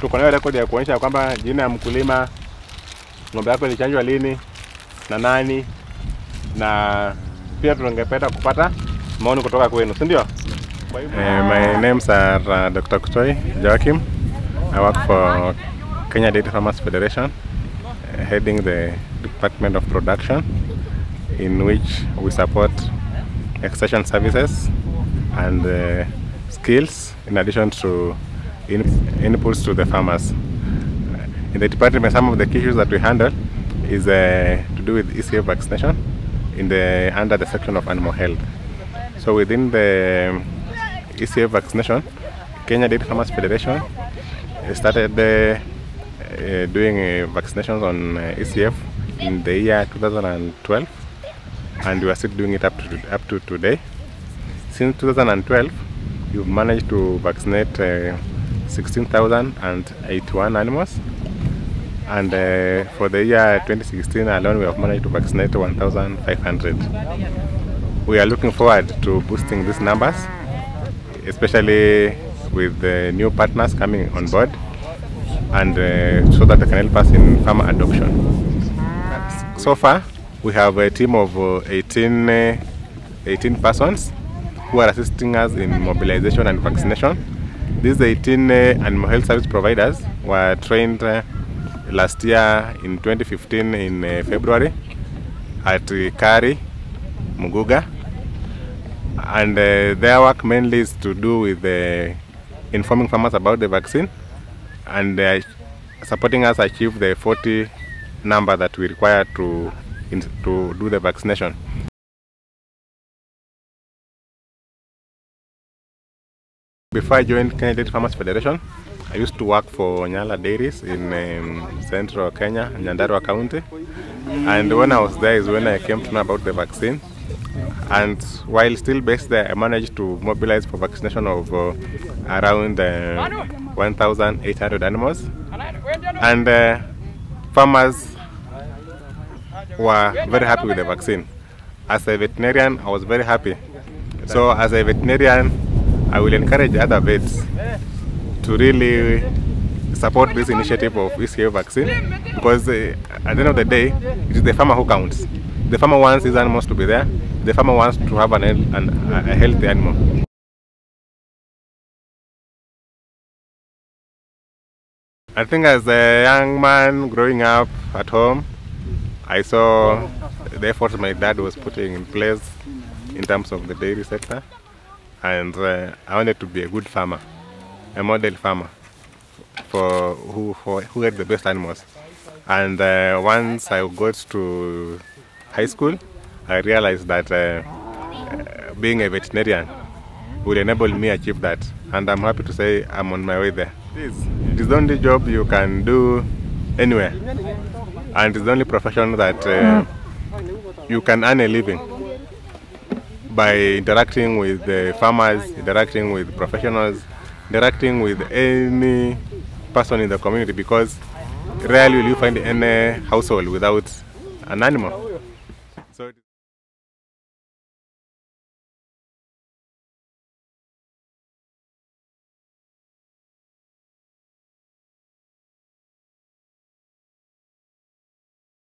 tuko nayo rekodi ya kuonyesha kwamba jina ya mkulima, ng'ombe yako ilichanjwa lini na nani, na pia tungependa kupata maoni kutoka kwenu, si ndio? Uh, my names are uh, Dr. Kutoi Joachim. I work for Kenya Dairy Farmers Federation, uh, heading the Department of Production, in which we support extension services and uh, skills in addition to in inputs to the farmers. In the department, some of the issues that we handle is uh, to do with ECF vaccination in the under the section of animal health. So within the ECF vaccination, Kenya Dairy Farmers Federation started uh, uh, doing uh, vaccinations on uh, ECF in the year 2012 and we are still doing it up to, up to today. Since 2012, we've managed to vaccinate uh, 16,081 animals and uh, for the year 2016 alone we have managed to vaccinate 1,500. We are looking forward to boosting these numbers, especially with the new partners coming on board and uh, so that they can help us in farmer adoption. So far, we have a team of uh, 18, uh, 18 persons who are assisting us in mobilization and vaccination. These 18 uh, animal health service providers were trained uh, last year in 2015 in uh, February at Kari, Muguga, and uh, their work mainly is to do with uh, informing farmers about the vaccine and uh, supporting us achieve the 40 number that we require to in, to do the vaccination. Before I joined Kenya Dairy Farmers Federation, I used to work for Nyala Dairies in um, central Kenya, Nyandarua County. And when I was there is when I came to know about the vaccine. And while still based there, I managed to mobilize for vaccination of uh, around uh, 1,800 animals. And uh, farmers were very happy with the vaccine. As a veterinarian, I was very happy. So as a veterinarian, I will encourage other vets to really support this initiative of ECF vaccine because uh, at the end of the day, it is the farmer who counts. The farmer wants his animals to be there. The farmer wants to have an, an, a healthy animal. I think as a young man growing up at home, I saw the efforts my dad was putting in place in terms of the dairy sector, and uh, I wanted to be a good farmer, a model farmer for who for, who had the best animals. And uh, once I got to high school, I realized that uh, being a veterinarian would enable me achieve that, and I'm happy to say I'm on my way there. It is, it is the only job you can do anywhere, and it's the only profession that uh, you can earn a living by interacting with the farmers, interacting with professionals, interacting with any person in the community because rarely will you find any household without an animal.